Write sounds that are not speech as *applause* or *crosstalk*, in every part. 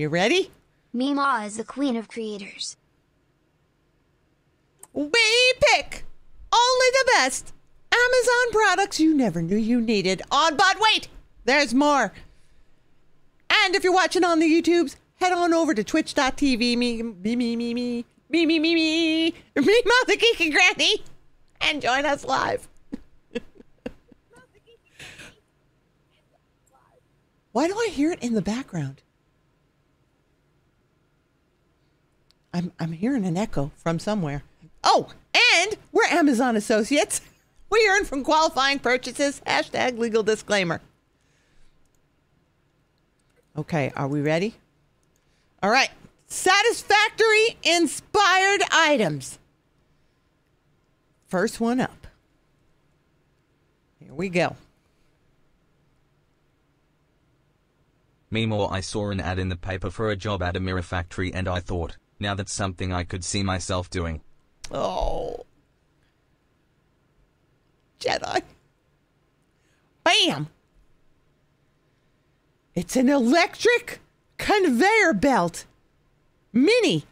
You ready? Meemaw is the queen of creators. We pick only the best Amazon products you never knew you needed on, but wait, there's more. And if you're watching on the YouTubes, head on over to twitch.tv, me, me, me, me, me, me, me, me, me, me, Mother Geeky Granny, and join us live. Why do I hear it in the background? I'm I'm hearing an echo from somewhere. Oh, and we're Amazon associates. *laughs* We earn from qualifying purchases. Hashtag legal disclaimer. Okay, are we ready? All right. Satisfactory inspired items. First one up. Here we go. Meanwhile, I saw an ad in the paper for a job at a mirror factory and I thought, now that's something I could see myself doing. Oh. Jedi. Bam! It's an electric conveyor belt. Mini.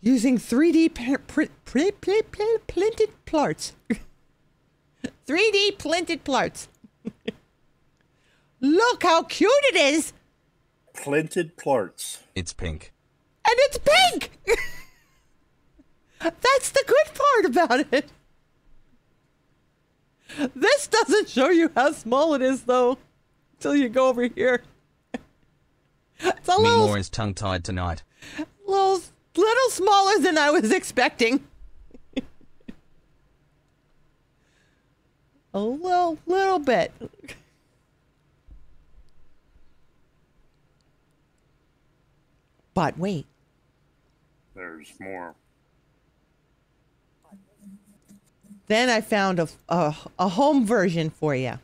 Using 3D pr- pr- pr- printed parts. *laughs* 3D printed parts. *laughs* Look how cute it is! Plinted Plarts. It's pink. And it's pink! *laughs* That's the good part about it. This doesn't show you how small it is, though, until you go over here. It's a little, is tongue tied tonight. little, little smaller than I was expecting. *laughs* a little, little bit. But wait, There's more. Then I found a, a, a home version for you.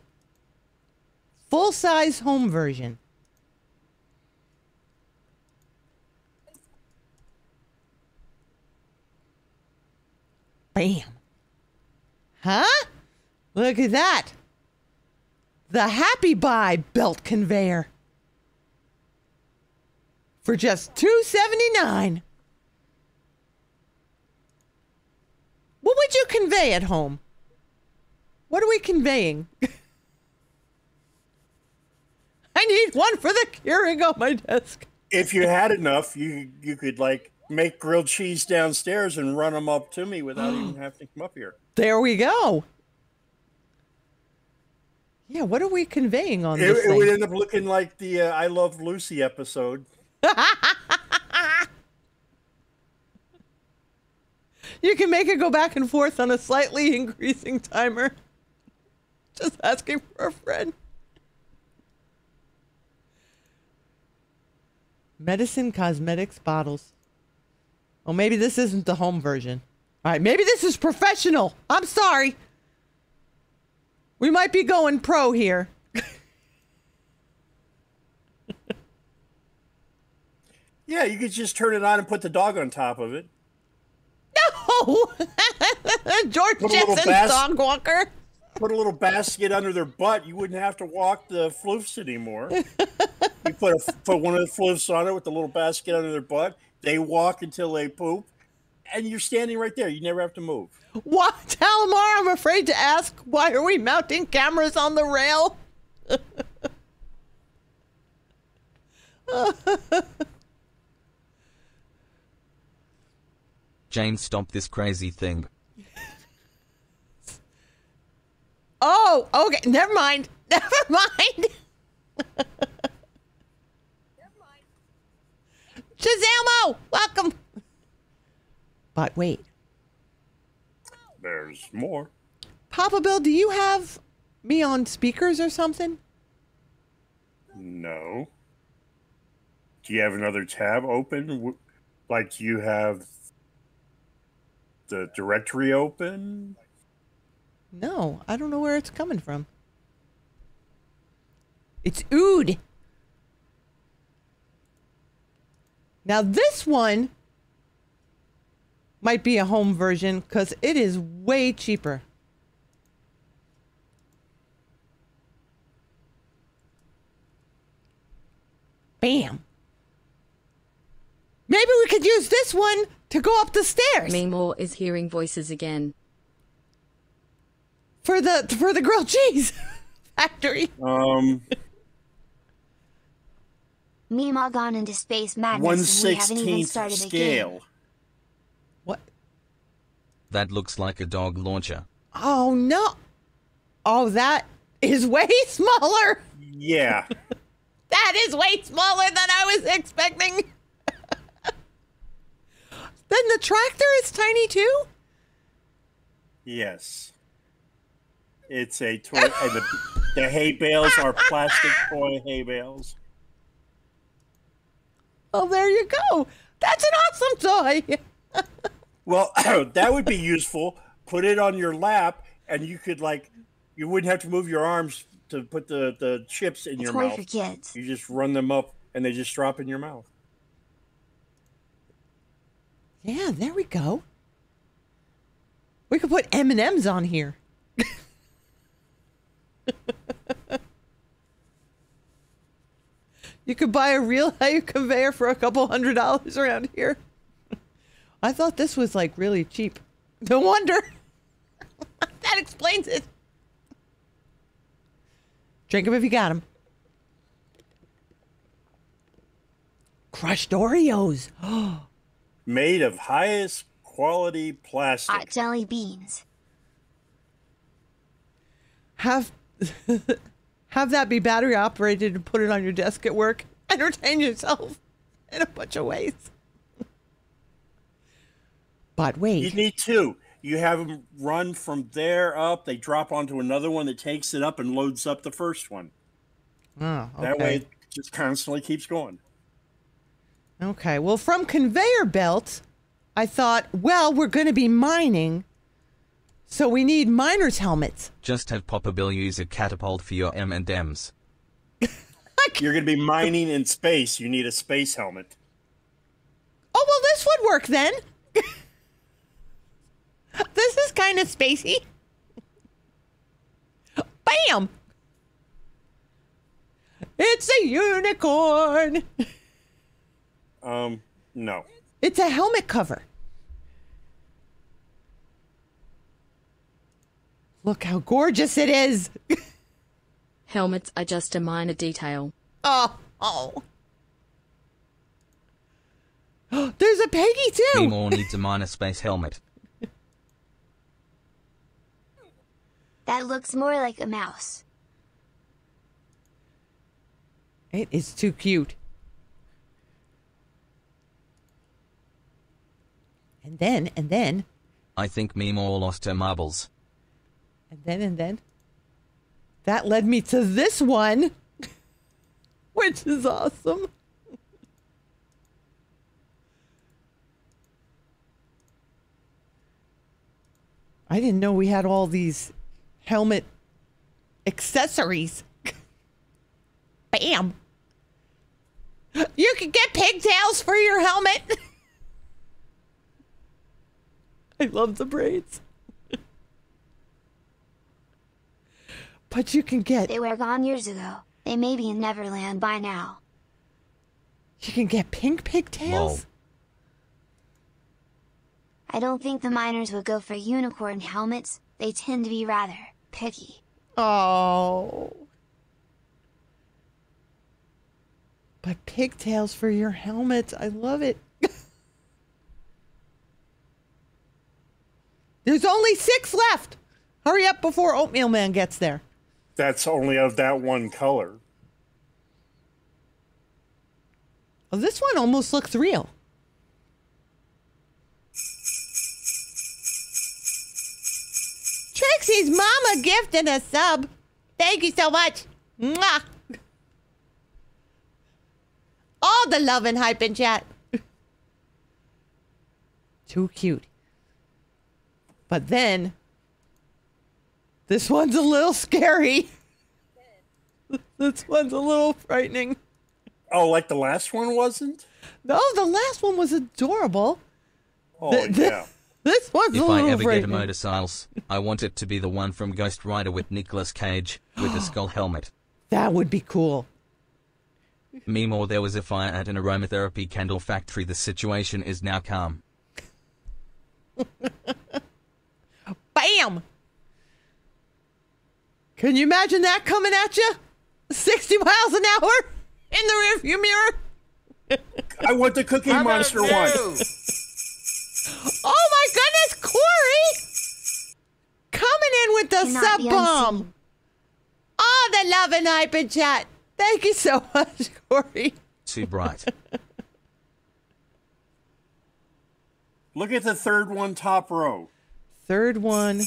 Full size home version. Bam. Huh? Look at that. The Happy Buy belt conveyor. For just two seventy nine. What would you convey at home? What are we conveying? *laughs* I need one for the curing on my desk. If you had enough, you you could like make grilled cheese downstairs and run them up to me without even *gasps* having to come up here. There we go. Yeah, what are we conveying on It, this it would end up looking like the uh, I Love Lucy episode. You can make it go back and forth on a slightly increasing timer. Just asking for a friend. Medicine cosmetics bottles. Oh, maybe this isn't the home version. All right, maybe this is professional. I'm sorry. We might be going pro here. Yeah, you could just turn it on and put the dog on top of it. No! *laughs* George Put a little bas- dog walker. Put a little basket under their butt. You wouldn't have to walk the floofs anymore. *laughs* you put a, put one of the floofs on it with the little basket under their butt. They walk until they poop, and you're standing right there. You never have to move. What? Talamar, I'm afraid to ask, why are we mounting cameras on the rail? *laughs* James, stop this crazy thing. Oh, okay. Never mind. *laughs* Never mind. Shazamo, welcome. But wait, There's more. Papa Bill, do you have me on speakers or something? No. Do you have another tab open? W- Like you have the directory open? No, I don't know where it's coming from. It's Ood. Now this one might be a home version because it is way cheaper. Bam. Maybe we could use this one to go up the stairs Meemaw is hearing voices again. for the for the grilled cheese *laughs* factory. Um, Meemaw gone into space madness one and we haven't even started the scale. What? That looks like a dog launcher. Oh no. Oh, that is way *laughs* smaller. Yeah. That is way smaller than I was expecting. Then the tractor is tiny too? Yes. It's a toy, and the, the hay bales are plastic toy hay bales. Oh, there you go. That's an awesome toy. *laughs* Well, *clears throat* that would be useful. Put it on your lap, and you could like, you wouldn't have to move your arms to put the the chips in A your mouth. for kids. You just run them up, and they just drop in your mouth. Yeah, there we go. We could put M&Ms on here. *laughs* you could buy a real *laughs* hay conveyor for a couple hundred dollars around here. I thought this was like really cheap. No wonder. *laughs* that explains it. Drink them if you got them. Crushed Oreos. *gasps* Oh, Made of highest quality plastic. Hot jelly beans. have *laughs* have that be battery operated and put it on your desk at work. *laughs* Entertain yourself in a bunch of ways. But wait. You need two. You have them run from there up. They drop onto another one that takes it up and loads up the first one. oh, okay. That way, it just constantly keeps going. Okay. Well, from conveyor belts, I thought, well, we're going to be mining, so we need miners' helmets. Just have Papa Bill use a catapult for your M&Ms. *laughs* You're going to be mining in space. You need a space helmet. Oh well, this would work then. *laughs* this is kind of spacey. Bam! It's a unicorn. *laughs* Um, no. It's a helmet cover. Look how gorgeous it is. *laughs* Helmets are just a minor detail. Oh, oh. *gasps* There's a Peggy too. Meemaw needs a minor space helmet. *laughs* That looks more like a mouse. It is too cute. And then, and then, I think Meemaw lost her marbles. and then, and then. That led me to this one, *laughs* which is awesome. I didn't know we had all these helmet accessories. *laughs* Bam. You can get pigtails for your helmet. *laughs* *laughs* I love the braids. but you can get They were gone years ago. They may be in Neverland by now. you can get pink pigtails. Lol. I don't think the miners would go for unicorn helmets. They tend to be rather picky. Oh. But pigtails for your helmets. I love it. There's only six left. Hurry up before Oatmeal Man gets there. That's only of that one color. Oh, this one almost looks real. Trixie's mama gifted a sub. Thank you so much. Mwah. All the love and hype in chat. *laughs* Too cute. But then, this one's a little scary. *laughs* this one's a little frightening. Oh, like the last one wasn't? No, the last one was adorable. Oh, The- the- yeah. *laughs* This one's a If I little ever get a frightening. motorcycles, I want it to be the one from Ghost Rider with Nicolas Cage with a *gasps* skull helmet. That would be cool. Meanwhile, there was a fire at an aromatherapy candle factory. The situation is now calm. *laughs* Bam! Can you imagine that coming at you? 60 miles an hour in the rearview mirror? I want the Cookie Monster one. Oh my goodness, Corey! Coming in with the Cannot sub bomb. All Oh, the love and hype chat. Thank you so *laughs* much, Corey. Too bright. Look at the third one, top row, Third one,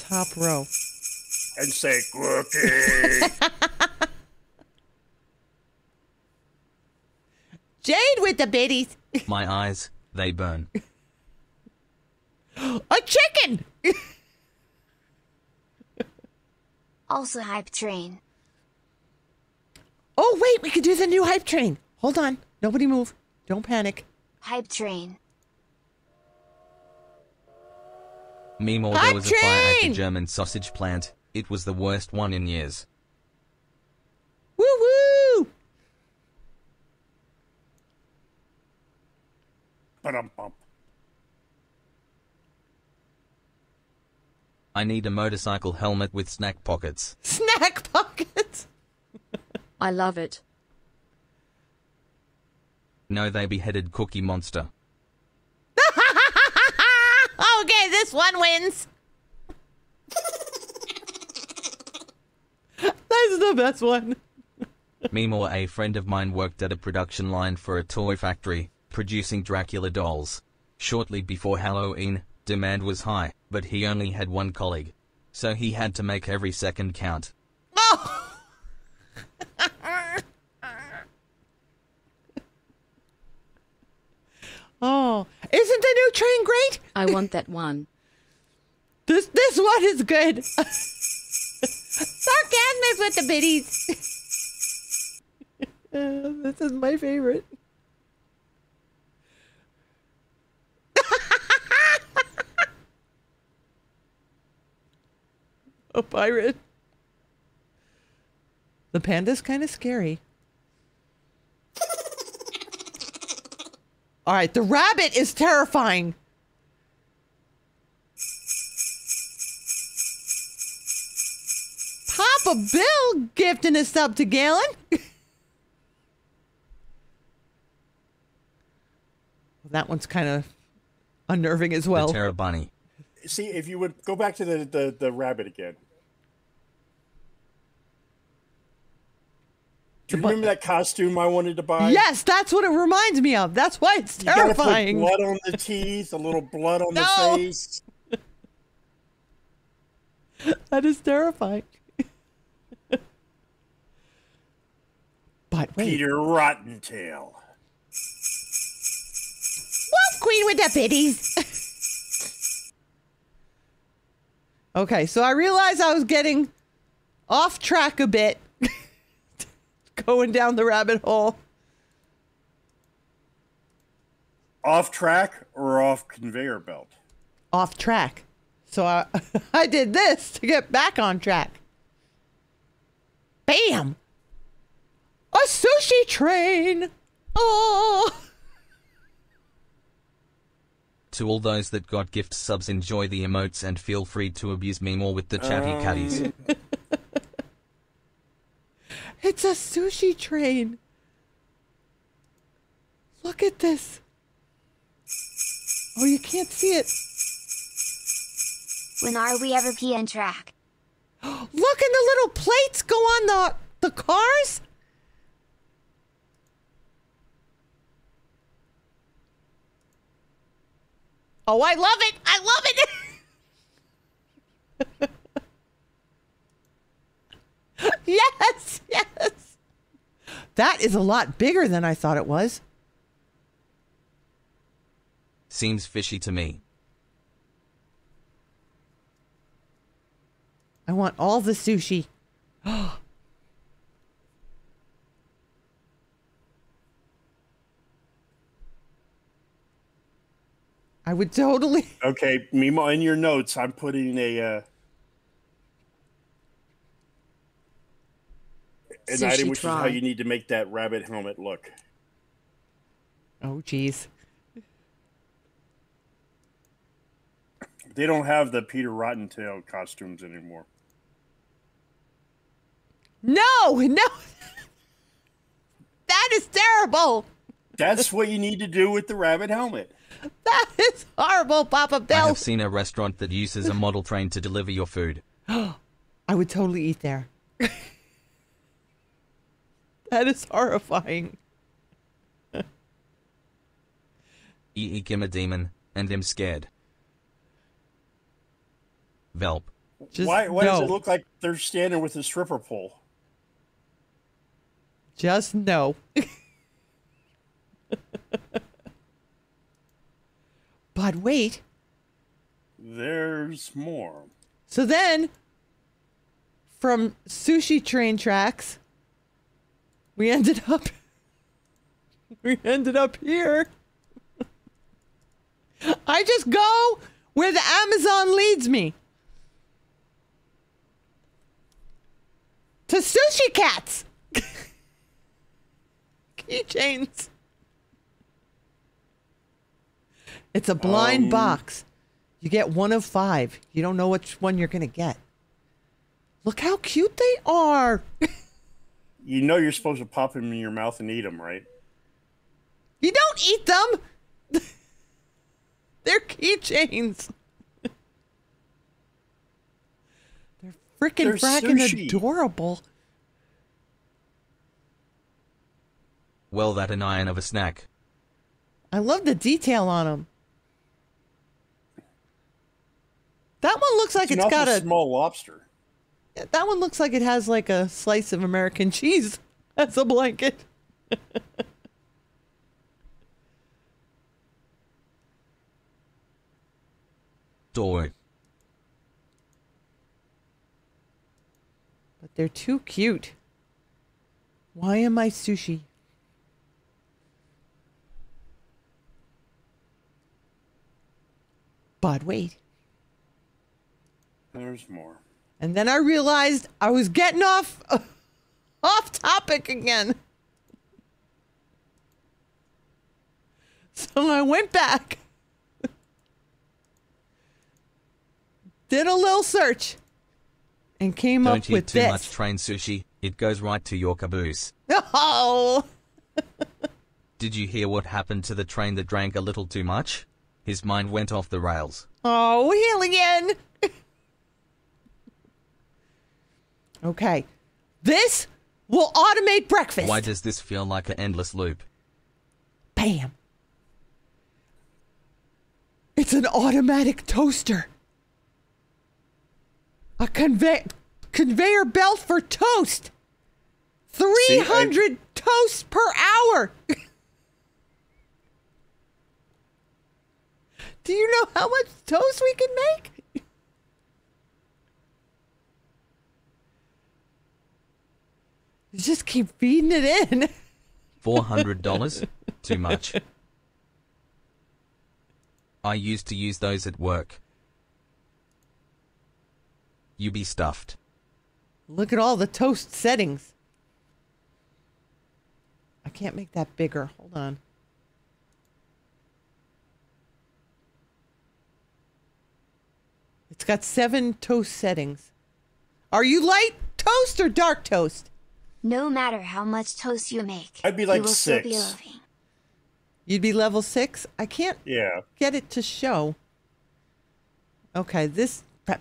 top row. and say Cookie. *laughs* Jade with the biddies. My eyes, they burn. *gasps* A chicken! *laughs* Also hype train. Oh, wait, we could do the new hype train. Hold on. Nobody move. Don't panic. Hype train. Meanwhile, Hype there was a fire at the! German sausage plant. It was the worst one in years. Woo woo! I need a motorcycle helmet with snack pockets. Snack pockets. I love it. No, they beheaded Cookie Monster. okay, this one wins. *laughs* That's the best one. Meanwhile, a friend of mine worked at a production line for a toy factory, producing Dracula dolls. Shortly before Halloween, demand was high, but he only had one colleague. So he had to make every second count. Oh! *laughs* oh, isn't the new train great? I want that one. This this one is good. *laughs* Sarcasmus with the biddies. Uh, this is my favorite. *laughs* a pirate. The panda's kind of scary. All right, the rabbit is terrifying. Papa Bill gifting a sub to Galen. *laughs* that one's kind of unnerving as well. The Terror Bunny. See, if you would go back to the, the, the rabbit again. Do you remember that costume I wanted to buy? yes, that's what it reminds me of. That's why it's You gotta put terrifying. blood on the teeth, a little blood on No. the face. *laughs* That is terrifying. *laughs* but wait, Peter Rottentail. Wolf Queen with the biddies. *laughs* okay, so I realized I was getting off track a bit, going down the rabbit hole. Off track or off conveyor belt? Off track. So I, *laughs* I did this to get back on track. Bam! A sushi train! Oh! To all those that got gift subs, enjoy the emotes and feel free to abuse me more with the chatty catties. *laughs* It's a sushi train. Look at this. Oh, you can't see it. When are we ever PN track? *gasps* Look, and the little plates go on the the cars. Oh, I love it! I love it! *laughs* *laughs* yes, yes. That is a lot bigger than I thought it was. Seems fishy to me. I want all the sushi. *gasps* I would totally. Okay, Meemaw, in your notes, I'm putting a. Uh, an Sushi item which is how you need to make that rabbit helmet look. Oh, geez. They don't have the Peter Rottentail costumes anymore. No, no. *laughs* That is terrible. That's what you need to do with the rabbit helmet. That is horrible, Papa Bill. I have seen a restaurant that uses a model train to deliver your food. *gasps* I would totally eat there. *laughs* *laughs* that is horrifying. *laughs* E I'm a demon, and I'm scared. Velp. Just why why does it look like they're standing with a stripper pole? Just no. *laughs* but wait. There's more. So then, from sushi train tracks, we ended up. *laughs* We ended up here. *laughs* I just go where the Amazon leads me. To sushi cats. *laughs* Keychains. It's a blind Um, box. You get one of five. You don't know which one you're going to get. Look how cute they are. You know you're supposed to pop them in your mouth and eat them, right? You don't eat them. *laughs* They're keychains. *laughs* They're freaking fracking adorable. Well, that an iron of a snack. I love the detail on them. That one looks like It's it's an got a. small lobster. That one looks like it has like a slice of American cheese *laughs* as a blanket. Door. But they're too cute. Why am I sushi? But wait. There's more. And then I realized I was getting off *laughs* off topic again. So I went back. *laughs* Did a little search and came Don't up eat with too this. much train sushi. It goes right to your caboose. *laughs* Oh, Did you hear what happened to the train that drank a little too much? His mind went off the rails. oh, Hillian. Okay, this will automate breakfast. Why does this feel like an endless loop? Bam. It's an automatic toaster. A convey- conveyor belt for toast. 300 toasts per hour. *laughs* Do you know how much toast we can make? You just keep feeding it in. *laughs* Four hundred dollars? Too much. I used to use those at work. You be stuffed. Look at all the toast settings. I can't make that bigger. Hold on. It's got seven toast settings. Are you light toast or dark toast? No matter how much toast you make, I'd be like you will still be loving. You'd be level six? I can't Yeah. get it to show. Okay, this. I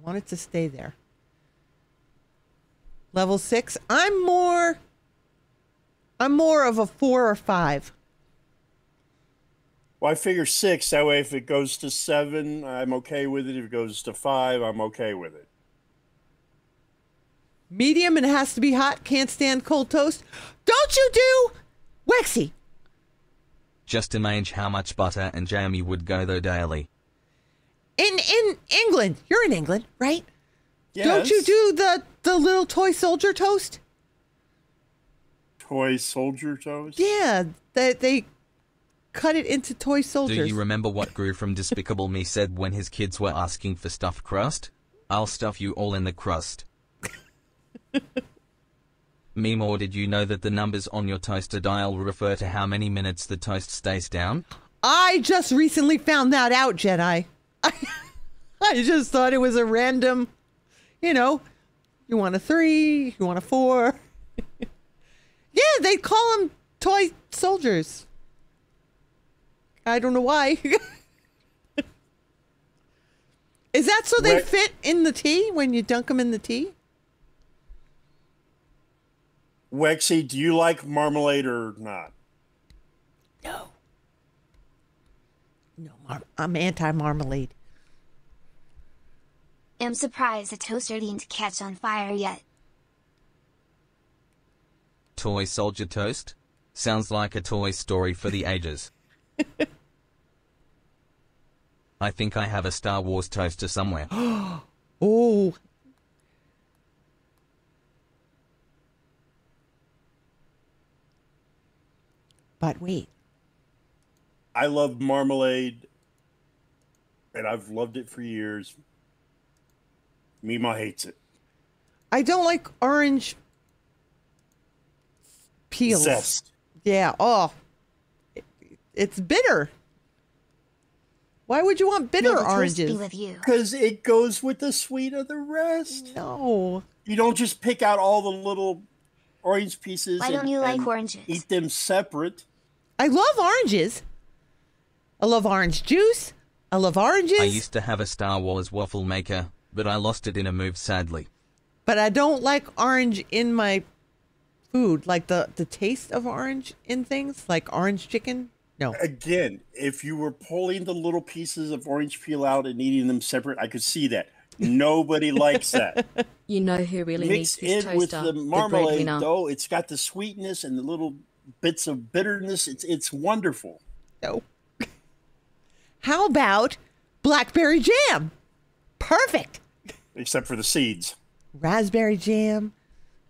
want it to stay there. Level six. I'm more. I'm more of a four or five. Well, I figure six. That way, if it goes to seven, I'm okay with it. If it goes to five, I'm okay with it. Medium and it has to be hot. Can't stand cold toast. Don't you do, Wexy? Just imagine how much butter and jam you would go though daily. In in England, you're in England, right? Yes. Don't you do the the little toy soldier toast? toy soldier toast? Yeah, they they cut it into toy soldiers. Do you remember what Gru from Despicable Me said when his kids were asking for stuffed crust? I'll stuff you all in the crust. *laughs* Meemaw did you know that the numbers on your toaster dial refer to how many minutes the toast stays down? I just recently found that out, Jedi. I, *laughs* I just thought it was a random, you know, you want a three, you want a four. *laughs* yeah, they call them toy soldiers. I don't know why. *laughs* Is that so they Right. fit in the tea when you dunk them in the tea? Wexy, do you like marmalade or not? No. No, mar- I'm anti marmalade. I'm surprised the toaster didn't catch on fire yet. Toy soldier toast? Sounds like a toy story for the ages. *laughs* I think I have a Star Wars toaster somewhere. *gasps* *gasps* Oh. But wait, I love marmalade, and I've loved it for years. Meemaw hates it. I don't like orange peels. Zest. Yeah. Oh, It- it's bitter. Why would you want bitter the toast oranges? be with you. Because it goes with the sweet of the rest. No. You don't just pick out all the little orange pieces. Why don't you like oranges? Eat them separate. I love oranges. I love orange juice. I love oranges. I used to have a Star Wars waffle maker, but I lost it in a move sadly. but I don't like orange in my food. Like the the taste of orange in things, like orange chicken. No. Again, if you were pulling the little pieces of orange peel out and eating them separate, I could see that. Nobody *laughs* likes that. You know who really needs Mixed this in with toaster? the the marmalade, breadwinner. though, it's got the sweetness and the little bits of bitterness. It's it's wonderful. No. How about blackberry jam? Perfect. Except for the seeds. Raspberry jam,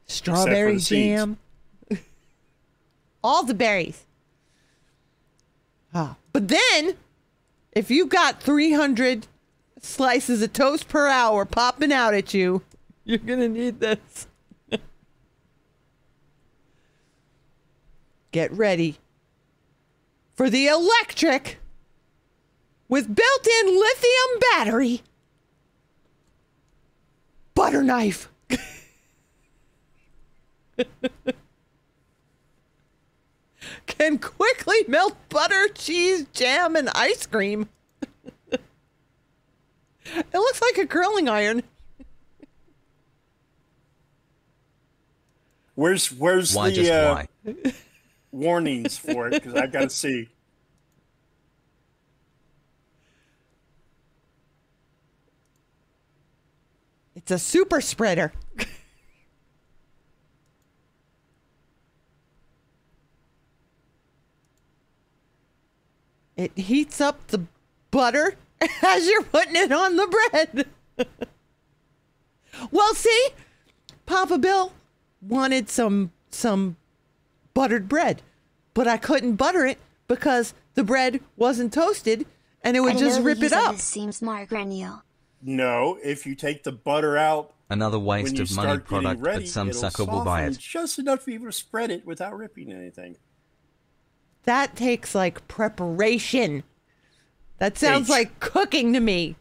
strawberry jam, *laughs* all the berries. But then, if you got 300 slices of toast per hour popping out at you, you're going to need this. *laughs* Get ready for the electric with built in lithium battery butter knife. *laughs* Can quickly melt butter, cheese, jam, and ice cream. *laughs* it looks like a curling iron. Where's where's Why the just uh, why? warnings for it? Because I got to *laughs* see. It's a super spreader. It heats up the butter *laughs* as you're putting it on the bread. *laughs* well, see, Papa Bill wanted some some buttered bread, but I couldn't butter it because the bread wasn't toasted and it would just know rip you it said up. This seems more granule. No, if you take the butter out Another waste of money product, ready, but some sucker will buy soften it. just enough for you to spread it without ripping anything. That takes like preparation. That sounds H. like cooking to me.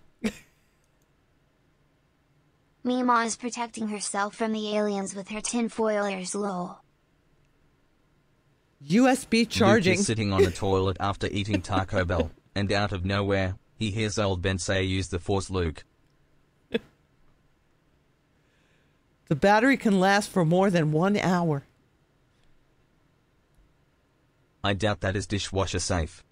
Meemaw is protecting herself from the aliens with her tinfoil ears lol. USB Luke charging. is sitting on a *laughs* toilet after eating Taco Bell, and out of nowhere, he hears old Ben say, "Use the Force, Luke." The battery can last for more than one hour. I doubt that is dishwasher safe.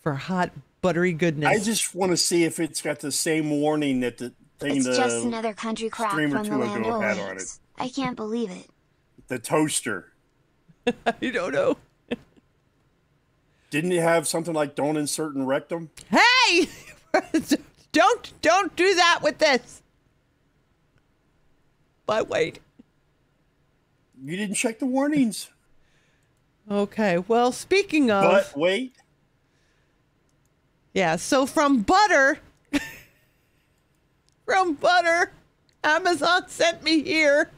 For hot, buttery goodness. I just want to see if it's got the same warning that the thing It's the, just another country crock stream or from the two land had on Olympics. I can't believe it. the toaster. *laughs* I don't know. Didn't it have something like "Don't insert in rectum"? Hey! *laughs* don't don't do that with this. But wait. You didn't check the warnings. Okay. Well, speaking of But wait, Yeah, so from butter, *laughs* from butter, Amazon sent me here.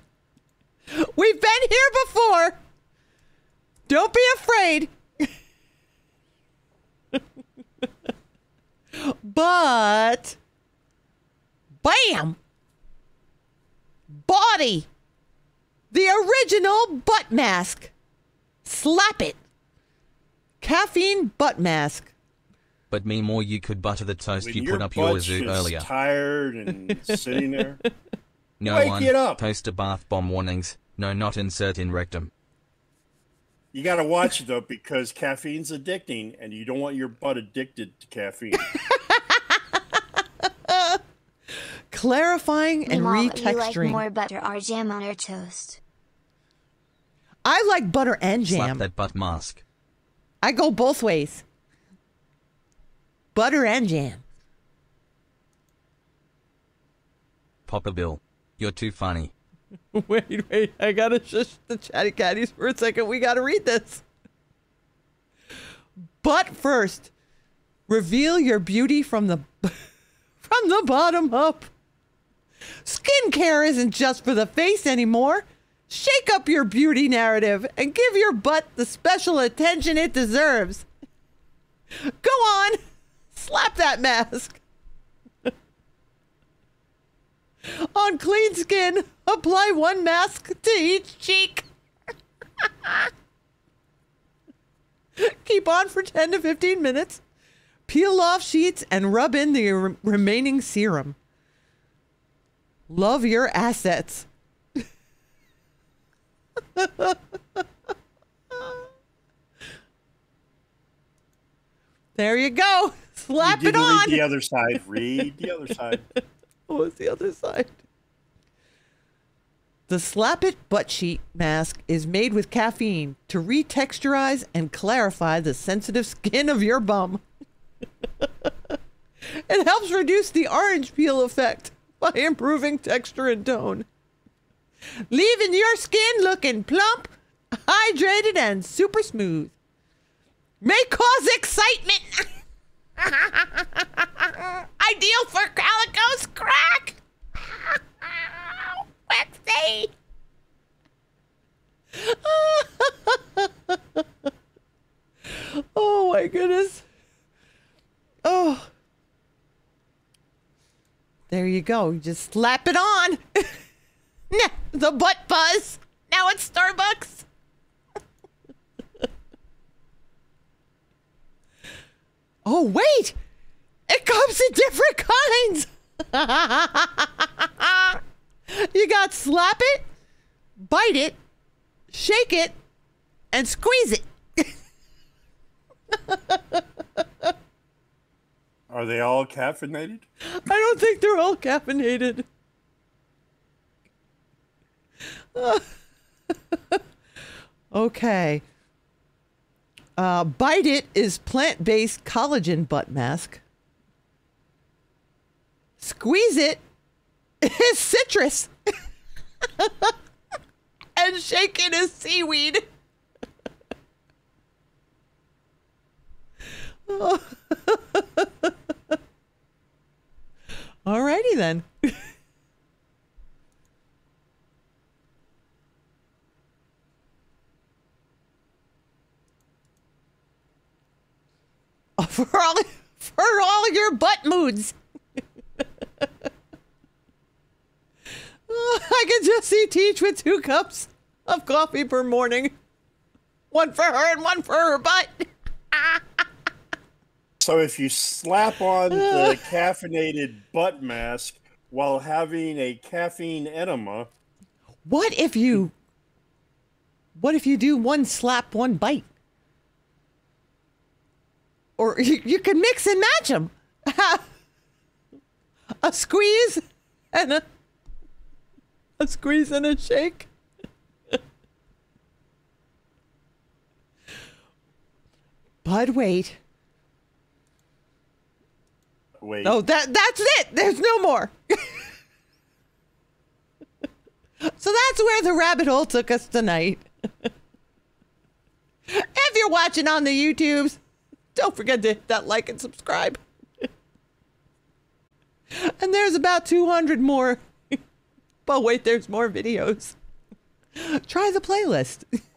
We've been here before. Don't be afraid. *laughs* but, bam! Body! The original butt mask. Slap it. Caffeine butt mask. But Meemaw you could butter the toast When you put up your butt's zoo just earlier. tired and *laughs* sitting there. No Wake one. it up. Toaster bath bomb warnings. No, not insert in rectum. You got to watch it though because caffeine's addicting, and you don't want your butt addicted to caffeine. *laughs* Clarifying and Meanwhile, you like more butter or jam on your toast. I like butter and jam. Slap that butt mask. I go both ways. Butter and jam. Papa Bill. You're too funny. *laughs* Wait, wait. I gotta shush the chatty catties for a second. We gotta read this. But first, reveal your beauty from the *laughs* from the bottom up. Skincare isn't just for the face anymore. Shake up your beauty narrative and give your butt the special attention it deserves. Go on, slap that mask. On clean skin, apply one mask to each cheek. *laughs* Keep on for 10 to 15 minutes. Peel off sheets and rub in the re- remaining serum. Love your assets. *laughs* there you go. *laughs* you Slap it didn't on. read the other side. Read the other side. *laughs* What was the other side? The Slap It Butt Sheet mask is made with caffeine to retexturize and clarify the sensitive skin of your bum. it helps reduce the orange peel effect by improving texture and tone, leaving your skin looking plump, hydrated, and super smooth. May cause excitement. *laughs* Ideal for Calico's crack. *laughs* Waxy. *laughs* oh my goodness. Oh. There you go. You just slap it on. Nah, the butt buzz. Now it's Starbucks. *laughs* Oh, wait! It comes in different kinds! *laughs* you got slap it, bite it, shake it, and squeeze it. Are they all caffeinated? I don't think they're all caffeinated. *laughs* okay. Uh, Bite It is plant based collagen butt mask. Squeeze It is citrus. *laughs* and Shake It is seaweed. *laughs* Alrighty then. *laughs* for all for all your butt moods. *laughs* I can just see Teach with two cups of coffee per morning. One for her and one for her butt. *laughs* So if you slap on the caffeinated butt mask while having a caffeine enema, What if you What if you do one slap, one bite? Or *laughs* you, you can mix and match them. *laughs* a squeeze and a a squeeze and a shake. *laughs* but wait. wait, Oh, that that's it. There's no more. so that's where the rabbit hole took us tonight. if you're watching on the YouTubes, Don't forget to hit that like and subscribe. and there's about 200 more. *laughs* but wait, there's more videos. Try the playlist. *laughs*